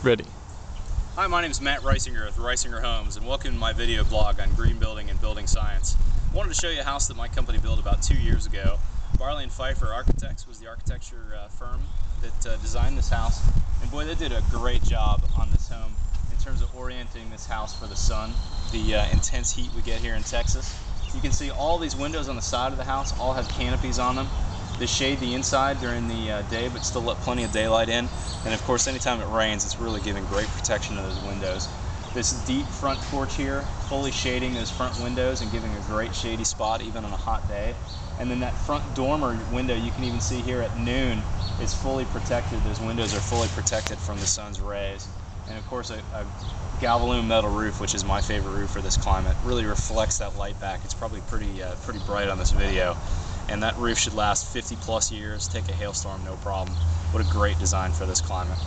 Ready. Hi, my name is Matt Risinger with Risinger Homes and welcome to my video blog on green building and building science. I wanted to show you a house that my company built about two years ago. Barley and Pfeiffer Architects was the architecture uh, firm that uh, designed this house and boy they did a great job on this home in terms of orienting this house for the sun, the uh, intense heat we get here in Texas. You can see all these windows on the side of the house all have canopies on them they shade the inside during the uh, day, but still let plenty of daylight in. And of course, anytime it rains, it's really giving great protection to those windows. This deep front porch here, fully shading those front windows and giving a great shady spot even on a hot day. And then that front dormer window you can even see here at noon is fully protected. Those windows are fully protected from the sun's rays. And of course, a, a Galvalume metal roof, which is my favorite roof for this climate, really reflects that light back. It's probably pretty, uh, pretty bright on this video and that roof should last 50 plus years, take a hailstorm no problem. What a great design for this climate.